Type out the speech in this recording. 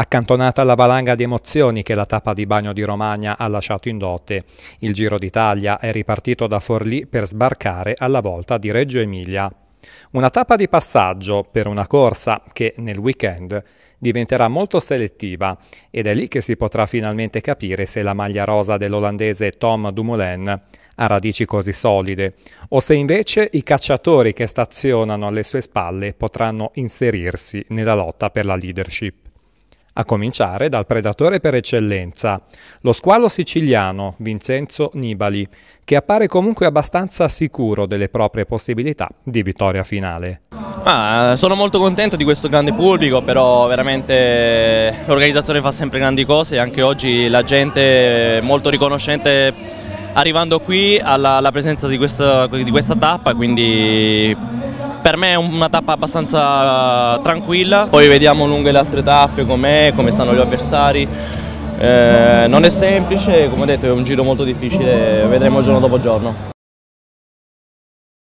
Accantonata la valanga di emozioni che la tappa di bagno di Romagna ha lasciato in dote, il Giro d'Italia è ripartito da Forlì per sbarcare alla volta di Reggio Emilia. Una tappa di passaggio per una corsa che nel weekend diventerà molto selettiva ed è lì che si potrà finalmente capire se la maglia rosa dell'olandese Tom Dumoulin ha radici così solide o se invece i cacciatori che stazionano alle sue spalle potranno inserirsi nella lotta per la leadership a cominciare dal predatore per eccellenza, lo squalo siciliano Vincenzo Nibali, che appare comunque abbastanza sicuro delle proprie possibilità di vittoria finale. Ah, sono molto contento di questo grande pubblico, però veramente l'organizzazione fa sempre grandi cose e anche oggi la gente è molto riconoscente arrivando qui alla, alla presenza di questa, di questa tappa, quindi per me è una tappa abbastanza tranquilla, poi vediamo lunghe le altre tappe com'è, come stanno gli avversari. Eh, non è semplice, come ho detto è un giro molto difficile, vedremo giorno dopo giorno.